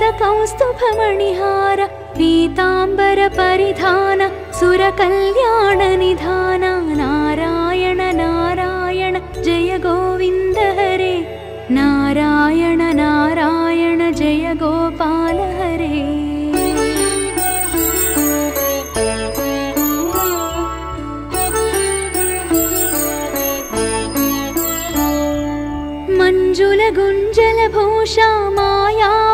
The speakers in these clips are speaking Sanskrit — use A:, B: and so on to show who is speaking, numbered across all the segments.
A: धृतकौस्तुभमणिहार पीताम्बरपरिधान सुरकल्याणनिधान नारायण नारायण जय गोविन्द हरे। नारायण नारायण जय गोपाल हरे। मञ्जुलगुञ्जलभूषा माया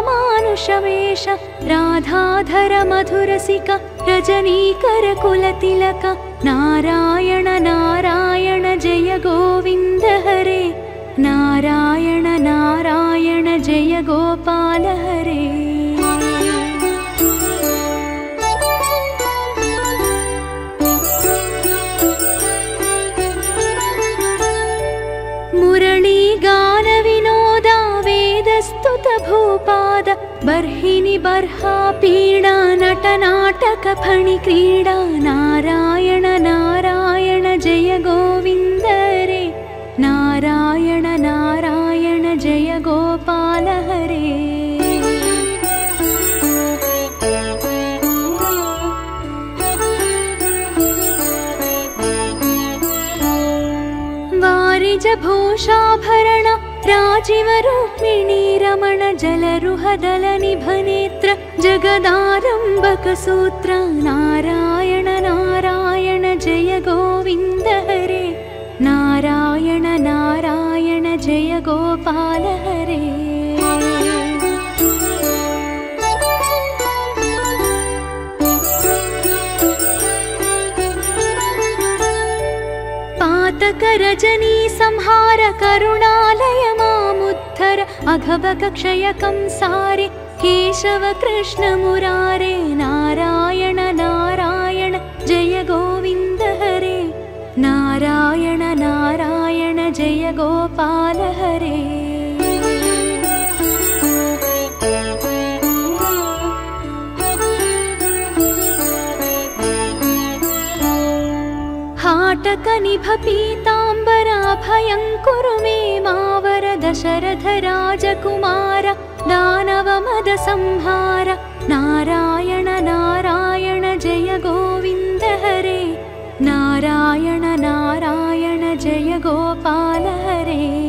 A: मानुषवेश राधाधर मधुरसिक रजनीकरकुलतिलक नारायण नारायण जय गोविन्द हरे नारायण नारायण जय गोपाल हरे बर्हिणि बर्हा पीडा नटनाटकफणिक्रीडा नारायण नारायण जय गोविन्द रे नारायण नारायण जय गोपाल हरे। वारिजभूषाभरण राजीव रुक्मिणी रमण जलरुहदल निभनेत्र जगदारम्भकसूत्र नारायण नारायण जय गोविन्द हरे नारायण नारायण जय गोपाल हरे पातकरजनी संहार करुणालय मामुद्धर अघभगक्षयकं सारे केशव कृष्ण मुरारे नारायण नारायण जय गोविन्द हरे। नारायण नारायण जय गोपाल हरे हाटकनिभ पीताम्बराभयं कुरु मे मावर दशरथ राजकुमार दानवमदसंहार नारायण नारायण जय गोविन्द हरे नारायण नारायण जय गोपाल हरे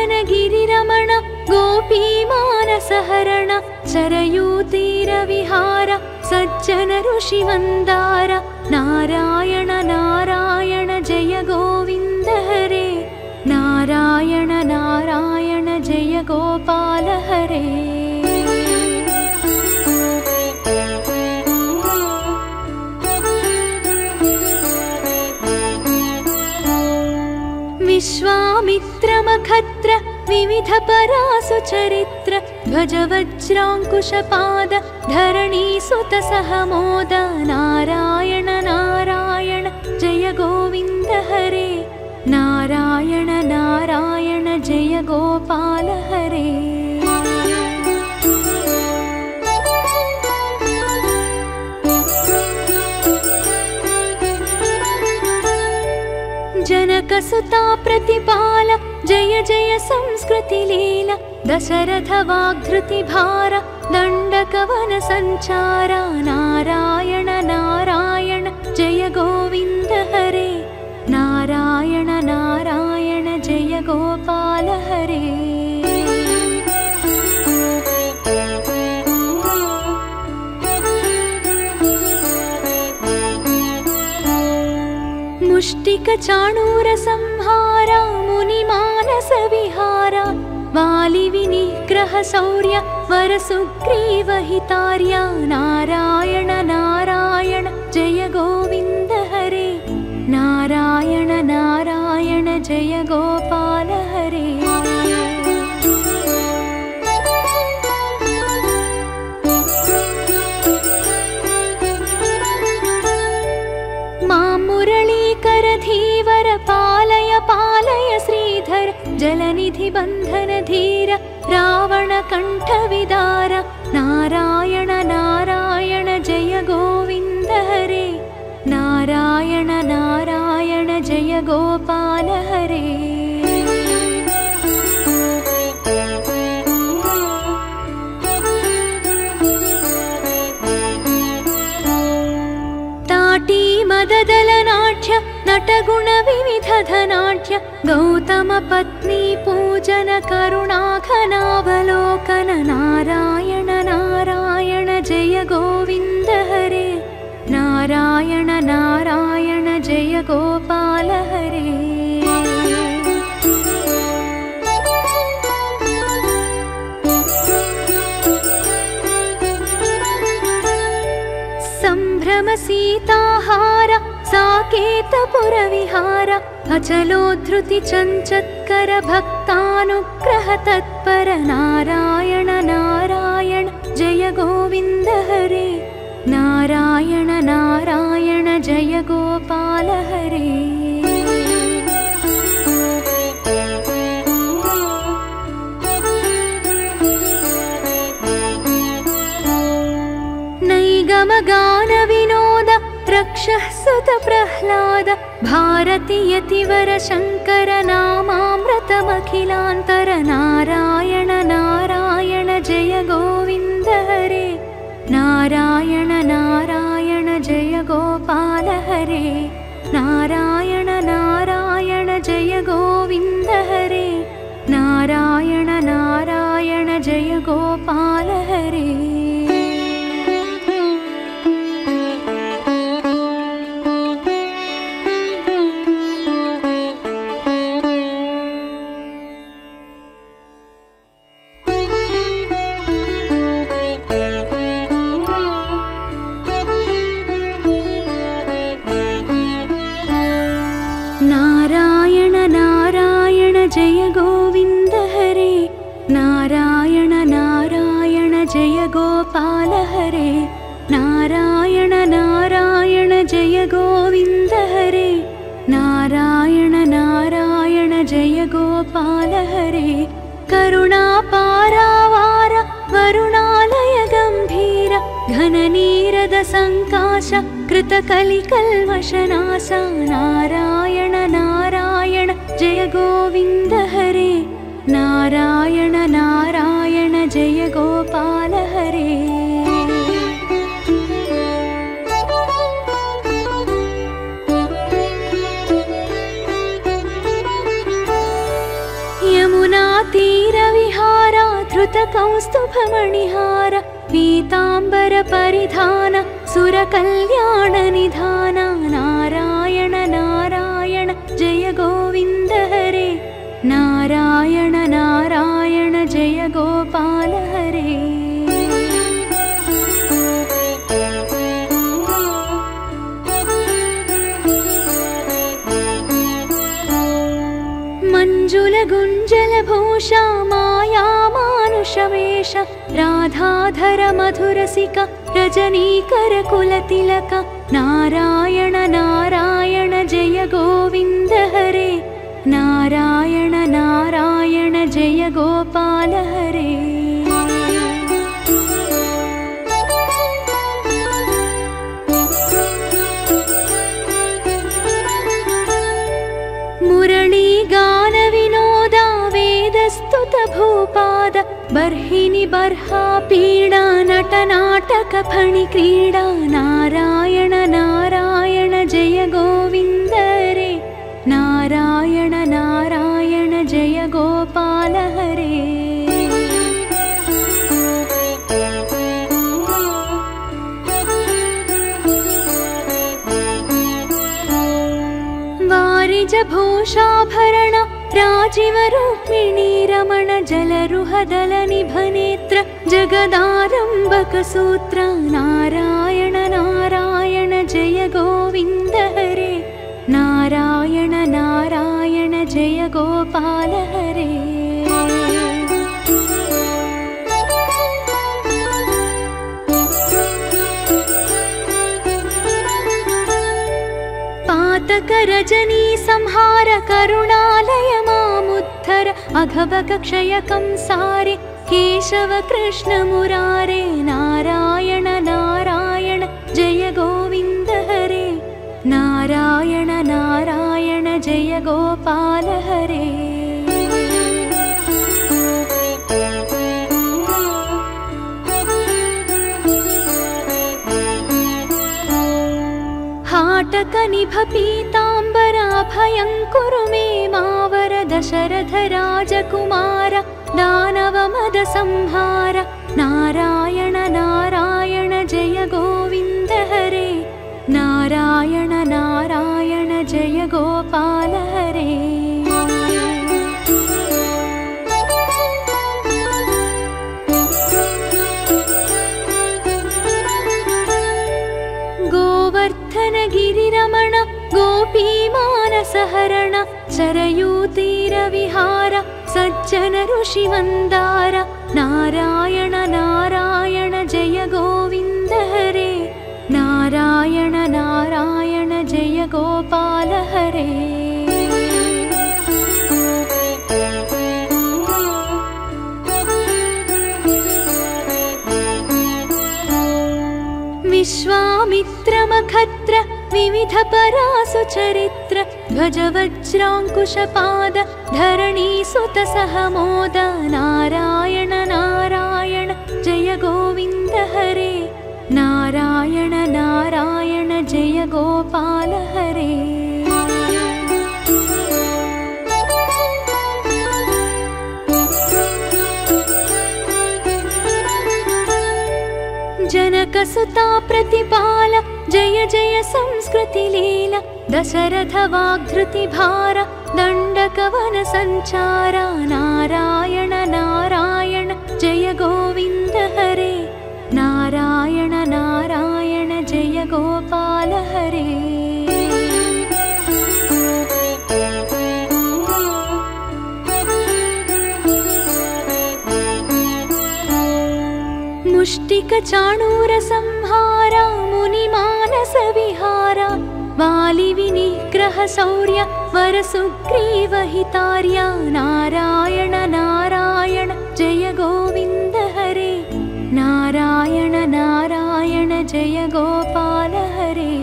A: गोवर्धनगिरिरमण गोपीमानसहरण सरयूतीरविहार सज्जन ऋषिमन्दार नारायण नारायण जय गोविन्द हरे नारायण नारायण जय गोपाल हरे विश्वामित्रमखत्र विविधपरासुचरित्र ध्वज वज्राङ्कुशपाद धरणीसुत सहमोद नारायण नारायण जय गोविन्द हरे। नारायण नारायण जय गोपाल हरे। जनकसुता प्रतिपाल जय जय संस्कृतिलीला दशरथ वाग्धृतिभार दण्डकवन सञ्चार नारायण नारायण जय गोविन्द हरे। नारायण नारायण जय गोपाल हरे। मुष्टिक मुनिमानसविहारा वालिविनिग्रहशौर्य वरसुग्रीवहितार्या नारायण नारायण जय गोविन्द हरे। नारायण नारायण जय गोपाल जलनिधिबन्धनधीर रावणकण्ठविदार नारायण नारायण जय गोविन्द हरे। नारायण नारायण जय गोपाल हरे। ताटी मददलनाट्य नटगुणविविधधनाट्य गौतमपत्नी पूजन करुणाखनावलोकन नारायण नारायण जय गोविन्द हरे नारायण नारायण जय गोपाल हरे सम्भ्रम सीताहार साकेतपुरविहार अचलोद्धृति चञ्चत्कर भक्तानुग्रह तत्पर नारायण नारायण जय गोविन्द हरे। नारायण नारायण जय गोपाल हरे। नैगमगानविनोद रक्षः सुत प्रह्लाद भारति यतिवर शङ्कर नामामृतमखिलान्तर नारायण जय गोविन्द हरे। नारायण नारायण जय गोपाल हरे। नारायण नारायण जय गोविन्द हरे। नारायण नारायण जय गोपाल हरे यमुनातीरविहारा धृतकौस्तुभमणिहार पीताम्बरपरिधान सुरकल्याणनिधान नारायण नारायण जय गोविन्द हरे। नारायण नारायण जय गोपाल हरे। मञ्जुलगुञ्जलभूषा माया मानुषवेश राधाधर मधुरसिक रजनीकरकुलतिलक नारायण नारायण जय गोविन्द हरे नारायण नारायण जय गोपाल हरे पीडा नटनाटकफणि क्रीडा नारायण नारायण जय गोविन्द रे नारायण नारायण जय गोपाल हरे वेदभूषाभरण राजीव रुक्मिणी रमण जलरुहदल निभनेत्र जगदारम्भकसूत्र नारायण नारायण जय गोविन्द हरे। नारायण नारायण जय गोपाल हरे। पातकरजनी संहार करुणालय अघभगक्षयकं सारे केशव कृष्ण मुरारे नारायण नारायण जय गोविन्द हरे। नारायण नारायण जय गोपाल हरे। हाटकनिभ पीताम्बराभयं कुरु मे मावर दशरथ राजकुमार दानवमदसंहार नारायण नारायण जय गोविन्द हरे। नारायण नारायण जय गोपाल हरे। गोवर्धन गिरिरमण गोपीमानसहरण सरयूतीरविहार सज्जन ऋषिवन्दार नारायण नारायण जय गोविन्द हरे। नारायण नारायण जय गोपाल हरे। विश्वामित्रमखत्र विविधपरासु चरित्र ध्वज वज्राङ्कुशपाद धरणीसुत सह मोद नारायण नारायण जय गोविन्द हरे। नारायण नारायण जय गोपाल हरे। जनकसुता प्रतिपाल जय जय संस्कृतिलील दशरथ वाग्धृतिभार नारायण नारायण जय गोविन्द हरे। नारायण नारायण जय गोपाल हरे। मुष्टिकचाणूरसंहार मुनिमानसविहार वालिविनिग्रहशौर्य वरसुग्रीवहितार्य नारायण नारायण जय गोविन्द हरे। नारायण नारायण जय गोपाल हरे।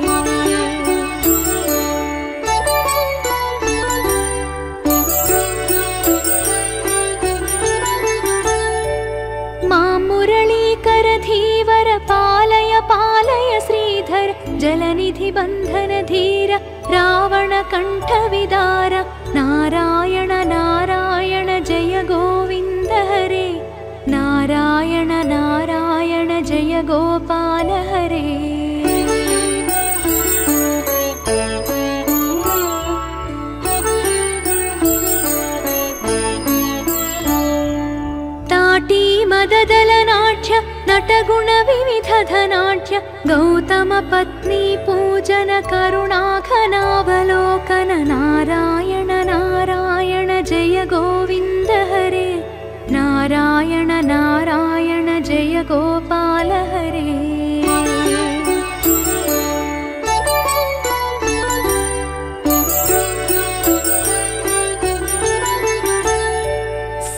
A: मां मुरलीकरधीवर पालय पालय श्रीधर जलनिधि बन्धन धीर रावणकण्ठविदार नारायण नारायण जय गोविन्द हरे। नारायण नारायण जय गोपाल हरे। ताटी मददलनाट्य नटगुणविविधधनाट्य गौतमपत्नी पूजन करुणाघनावलोकन नारायण नारायण जय गोविन्द हरे। नारायण नारायण जय गोपाल हरे।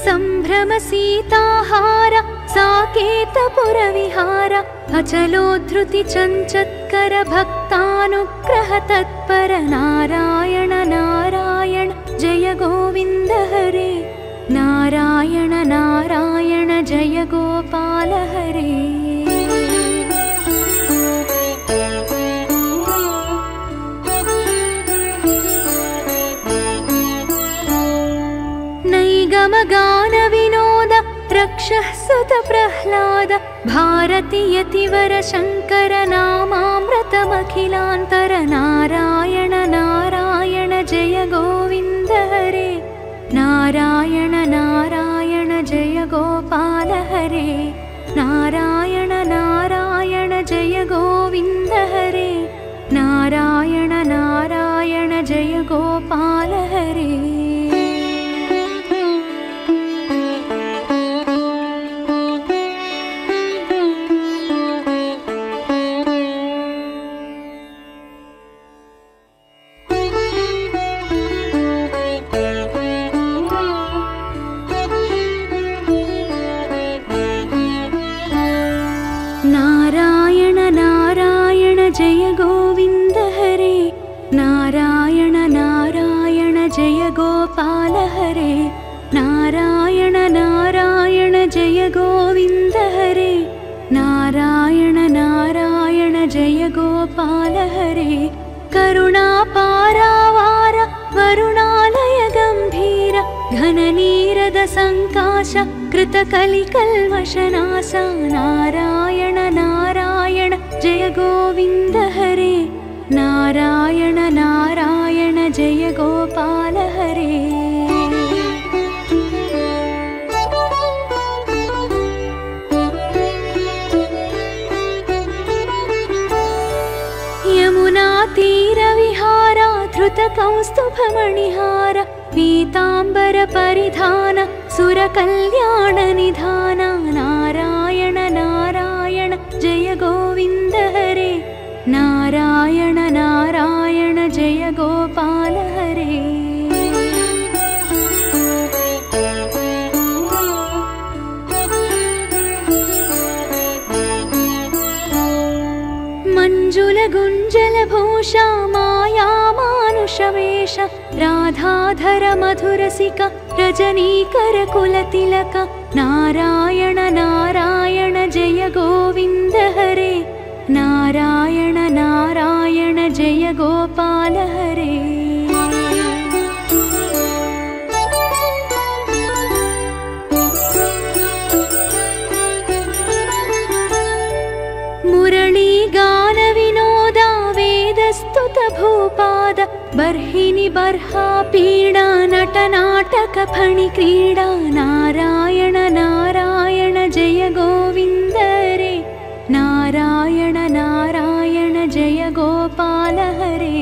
A: सम्भ्रम सीताहार साकेतपुरविहार अचलोद्धृति चञ्चत्कर भक्तानुग्रह तत्पर नारायण नारायण जय गोविन्द हरे। नारायण नारायण जय गोपाल हरे। नैगमगानविनोद रक्षः सुत प्रह्लाद भारति यतिवर शङ्कर नामामृतमखिलान्तर नारायण जय गोविन्द हरे। नारायण नारायण जय गोपाल हरे। नारायण नारायण जय गोविन्द हरे। नारायण नारायण जय गोपाल हरे सङ्काश कृतकलिकल्मषनाश नारायण नारायण जय गोविन्द हरे नारायण नारायण जय गोपाल हरे यमुनातीरविहारा धृतकौस्तुभमणिहार पीताम्बरपरिधान सुरकल्याणनिधान नारायण नारायण जय गोविन्द हरे। नारायण नारायण जय गोपाल हरे। मञ्जुलगुञ्जलभूषा माया मानुषवेश राधाधर मधुरसिक रजनीकरकुलतिलक नारायण नारायण जय गोविन्द हरे। नारायण नारायण जय गोपाल हरे बर्हिणि बर्हा पीडा नटनाटकफणिक्रीडा नारायण नारायण जय गोविन्द रे। नारायण नारायण जय गोपाल हरे।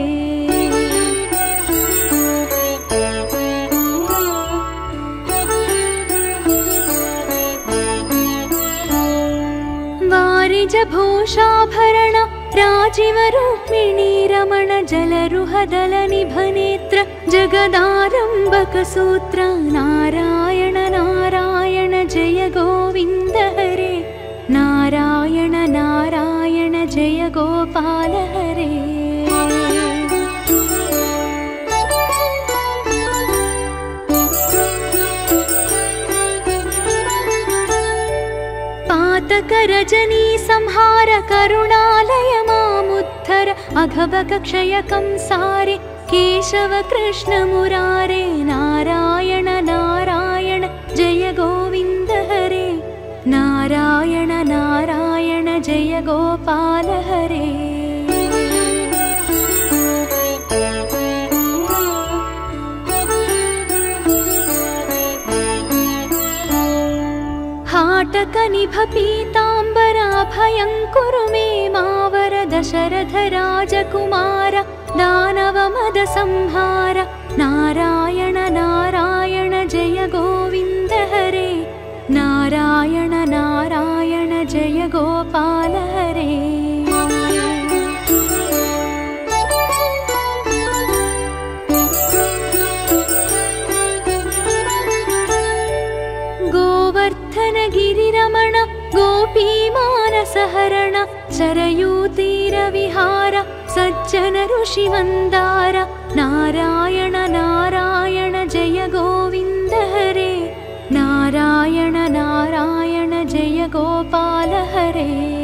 A: वारिजभूषाभरण राजीवरुक्मिणी रमण जलरुहदलनिभनेत्र जगदारम्भकसूत्र नारायण नारायण जय गोविन्द हरे। नारायण नारायण जय गोपाल हरे। पातकरजनी संहार करुणालय मामुद्धर अघवकक्षयकं सारे। केशव कृष्ण मुरारे नारायण नारायण जय गोविन्द हरे। नारायण नारायण जय गोपाल हरे। हाटकनिभ पीताम्बराभयं मावर दशरथ राजकुमार दानवमदसंहार नारायण नारायण जय गोविन्द हरे। नारायण नारायण जय गोपाल हरे। गोवर्धनगिरिरमण गोपीमानसहरण सज्जन ऋषिमन्दार नारायण नारायण जय गोविन्द हरे। नारायण नारायण जय गोपाल हरे।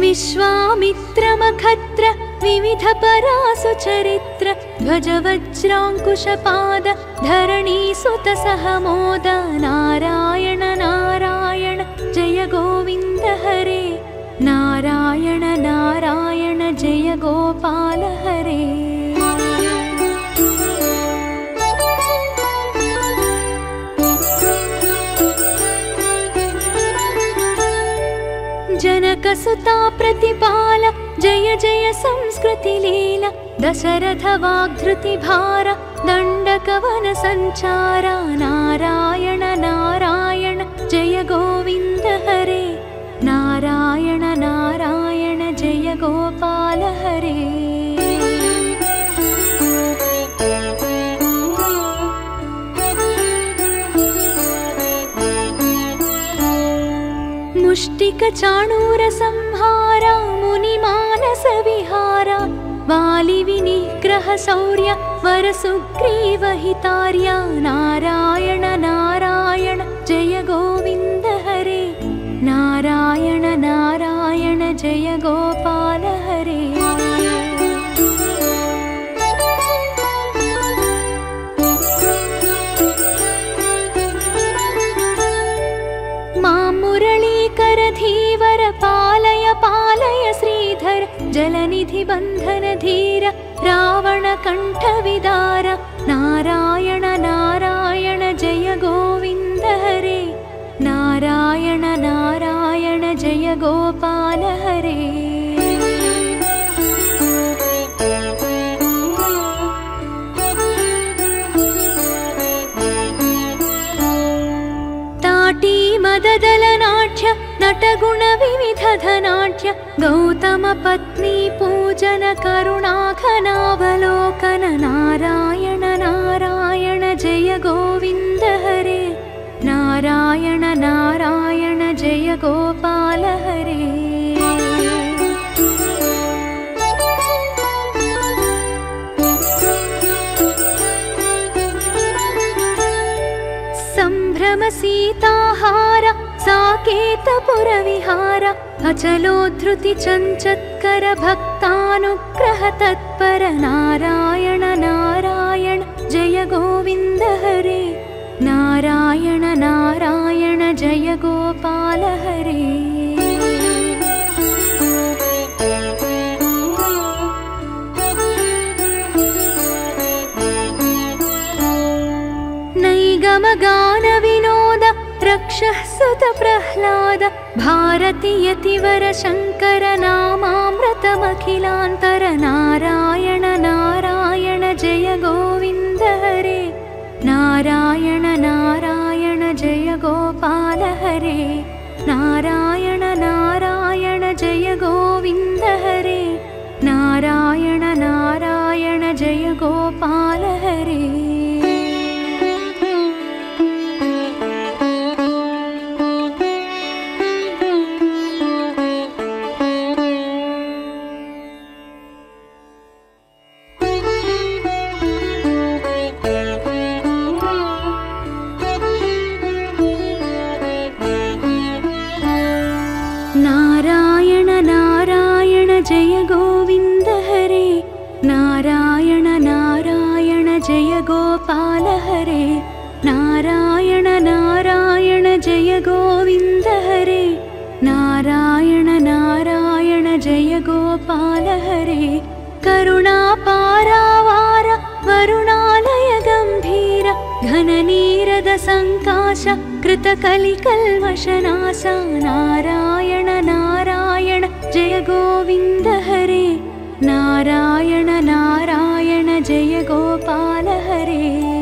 A: विश्वामित्रमखत्र विविध परासु चरित्र ध्वज वज्राङ्कुशपाद धरणी सुत मोद नारायण नारायण जय गोविन्द हरे। नारायण नारायण जय गोपाल हरे। जनकसुता प्रतिपाल जय जय संस्कृतिलीला दशरथ वाग्धृतिभार दण्डकवन सञ्चार नारायण नारायण जय गोविन्द हरे। नारायण नारायण जय गोपाल हरे। मुष्टिकचाणूरसंहारा मुनिमानसविहारा वालिविनिग्रहशौर्य वरसुग्रीवहितार्या नारायण नारायण जय गोविन्द हरे। नारायण नारायण जय गोपाल जलनिधिबन्धनधीर रावणकण्ठविदार नारायण नारायण जय गोविन्द हरे। नारायण नारायण जय गोपाल हरे। ताटी मददलनाट्य नटगुणविविधधनाट्य गौतमपत्नी करुणाघनावलोकन नारायण नारायण जय गोविन्द हरे। नारायण नारायण जय गोपाल हरे। सम्भ्रम सीताहार साकेतपुरविहार अचलोद्धृति चञ्चत्कर भक्तानुग्रह तत्पर नारायण नारायण जय गोविन्द हरे। नारायण नारायण जय गोपाल हरे। नैगमगानविनोद रक्षः सुत प्रह्लाद भारति यतिवर शङ्कर नामामृतमखिलान्तर नारायण नारायण जय गोविन्द हरे। नारायण नारायण जय गोपाल हरे। नारायण नारायण जय गोविन्द हरे। नारायण नारायण जय गोपाल हरे जय गोविन्द हरे नारायण नारायण जय गोपाल हरे करुणापारावार वरुणालय गम्भीर घननीरद सङ्काश कृतकलिकल्मषनाश नारायण नारायण जय गोविन्द हरे नारायण नारायण जय गोपाल हरे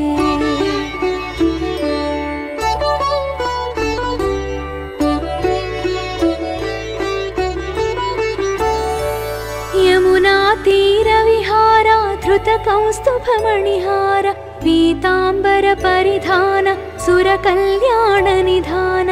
A: धृतकौस्तुभमणिहार पीताम्बरपरिधान सुरकल्याणनिधान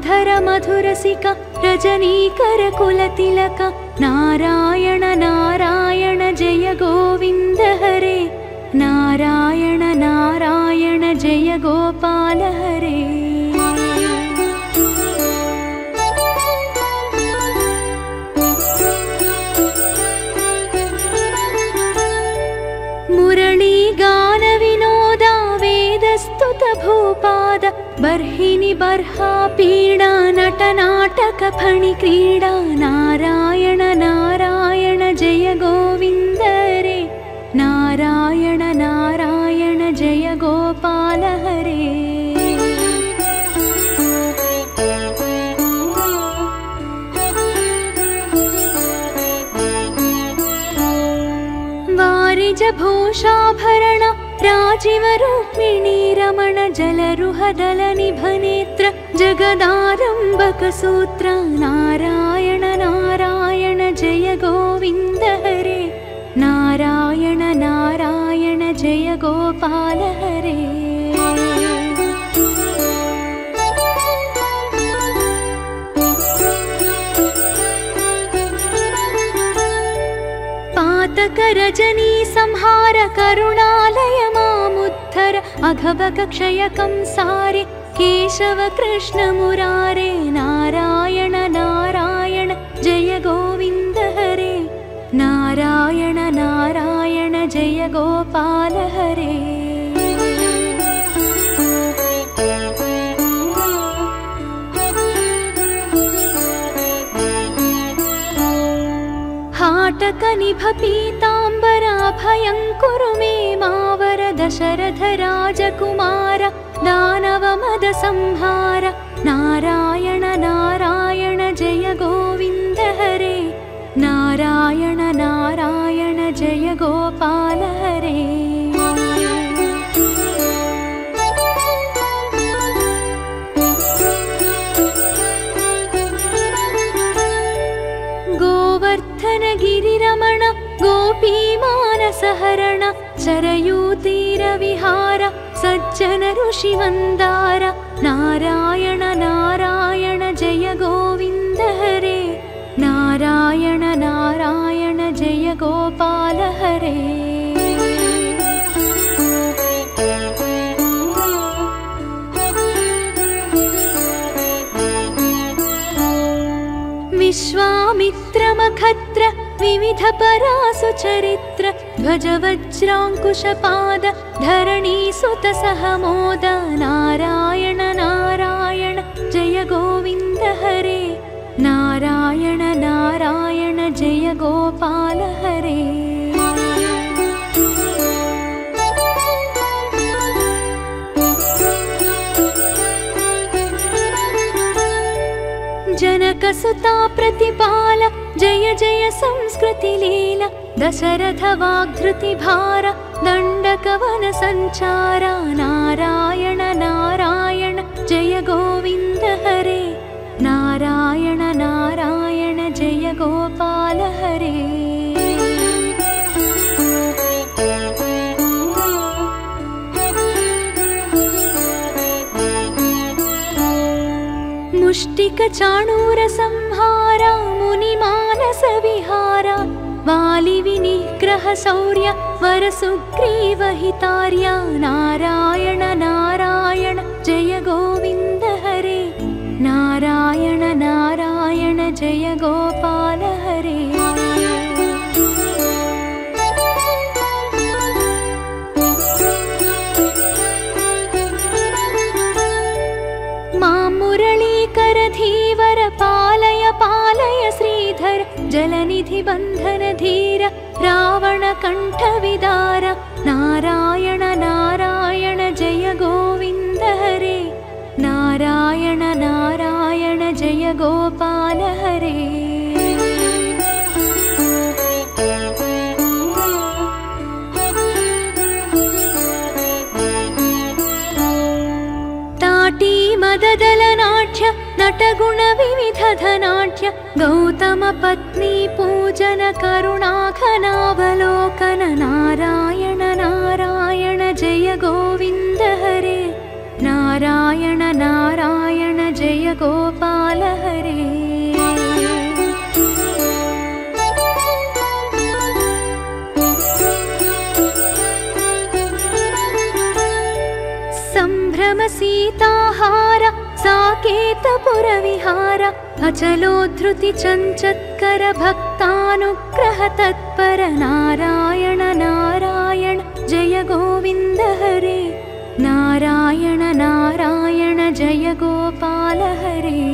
A: राधाधर मधुरसिक रजनीकरकुलतिलक नारायण नारायण जय गोविन्द हरे। नारायण नारायण जय गोपाल हरे पीडा नटनाटकफणि क्रीडा नारायण नारायण जय गोविन्द रे। नारायण नारायण जय गोपाल हरे। वारिजभूषाभरण राजीव रुक्मिणी रमण जलरुहदल निभनेत्र जगदारम्भकसूत्र नारायण नारायण जय गोविन्द हरे नारायण नारायण जय गोपाल हरे पातकरजनी संहार करुणालय मामुद्धर अघभकक्षयकं सारे केशव कृष्ण मुरारे नारायण नारायण जय गोविन्द हरे। नारायण नारायण जय गोपाल हरे। हाटकनिभ पीताम्बराभयङ्कुरु मे मावर दशरथ राजकुमार दानवमदसंहार नारायण नारायण जय गोविन्द हरे। नारायण नारायण जय गोपाल हरे। गोवर्धनगिरिरमण गोपीमानसहरण सरयूतीरविहार सज्जन ऋषिवन्दार नारायण नारायण जय गोविन्द हरे। नारायण नारायण जय गोपाल हरे। विश्वामित्रमखत्र विविधपरासुचरित्र ध्वज वज्राङ्कुशपाद धरणीसुत सह मोद नारायण नारायण जय गोविन्द हरे। नारायण नारायण जय गोपाल हरे। जनकसुता प्रतिपाल जय जय संस्कृतिलीला दशरथ वाग्धृतिभार नारायण नारायण जय गोविन्द हरे। नारायण नारायण जय गोपाल हरे। मुष्टिकचाणूरसंहार मुनिमानसविहार वालिविनिग्रहशौर्य वरसुग्रीवहितार्य नारायण नारायण जय गोविन्द हरे। नारायण नारायण जय गोपाल जलनिधि बन्धन धीर रावणकण्ठविदार नारायण नारायण जय गोविन्द हरे। नारायण नारायण जय गोपाल हरे नटगुणविविधधनाढ्य गौतमपत्नी पूजन करुणाखनावलोकन नारायण नारायण जय गोविन्द हरे नारायण नारायण जय गोपाल हरे सम्भ्रम सीताहार साकेतपुरविहार अचलोद्धृति चञ्चत्कर भक्तानुग्रह तत्पर नारायण नारायण जय गोविन्द हरे। नारायण नारायण जय गोपाल हरे।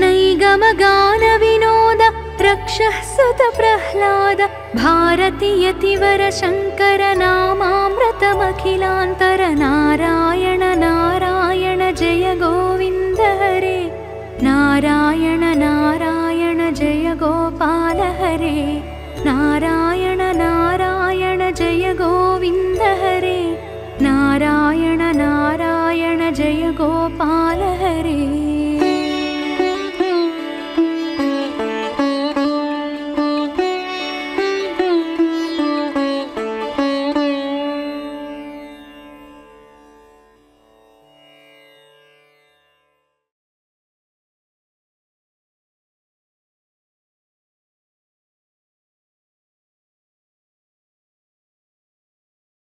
A: नैगमगानविनोद रक्षः सुत प्रह्लाद भारति यतिवर शङ्कर नामामृतमखिलान्तर नारायण नारायण जय गोविन्द हरे नारायण नारायण जय गोपाल हरे नारायण नारायण जय गोविन्द हरे नारायण नारायण जय गोपाल हरे